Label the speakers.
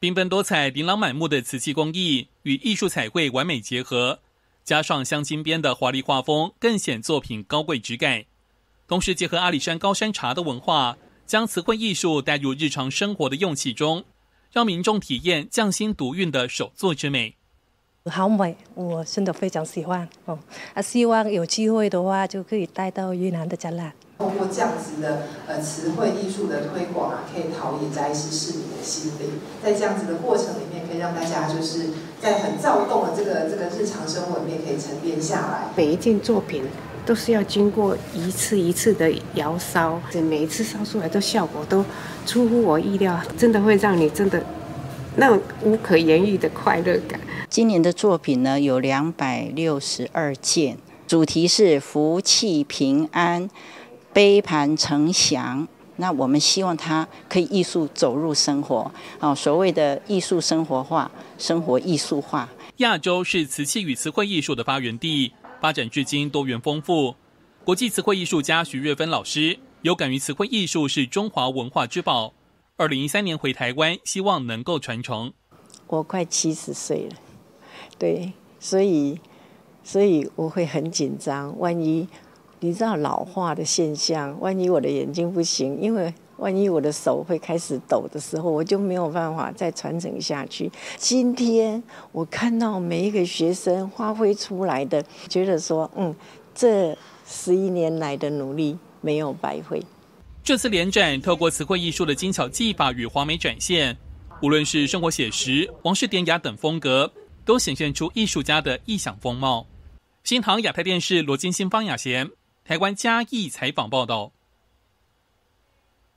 Speaker 1: 缤纷多彩、琳琅满目的瓷器工艺与艺术彩绘完美结合，加上镶金边的华丽画风，更显作品高贵质感。同时结合阿里山高山茶的文化，将瓷绘艺术带入日常生活的用器中，让民众体验匠心独运的手作之美。
Speaker 2: 好美，我真的非常喜欢哦！啊，希望有机会的话，就可以带到越南的展览。
Speaker 3: 通过这样子的呃词汇艺术的推广啊，可以陶冶在一些市民的心灵。在这样子的过程里面，可以让大家就是在很躁动的这个这个日常生活里面，可以沉淀下来。
Speaker 4: 每一件作品都是要经过一次一次的窑烧，每一次烧出来的效果都出乎我意料，真的会让你真的那种无可言喻的快乐感。
Speaker 5: 今年的作品呢有两百六十二件，主题是福气平安。杯盘呈祥，那我们希望它可以艺术走入生活，哦，所谓的艺术生活化，生活艺术化。
Speaker 1: 亚洲是瓷器与词汇艺术的发源地，发展至今多元丰富。国际词汇艺术家徐瑞芬老师有感于词汇艺术是中华文化之宝，二零一三年回台湾，希望能够传承。
Speaker 4: 我快七十岁了，对，所以，所以我会很紧张，万一。你知道老化的现象，万一我的眼睛不行，因为万一我的手会开始抖的时候，我就没有办法再传承下去。今天我看到每一个学生发挥出来的，觉得说，嗯，这十一年来的努力没有白费。
Speaker 1: 这次联展透过词汇艺术的精巧技法与华美展现，无论是生活写实、王室典雅等风格，都显现出艺术家的异想风貌。新唐亚太电视罗金星方雅贤。台湾嘉义采访报道。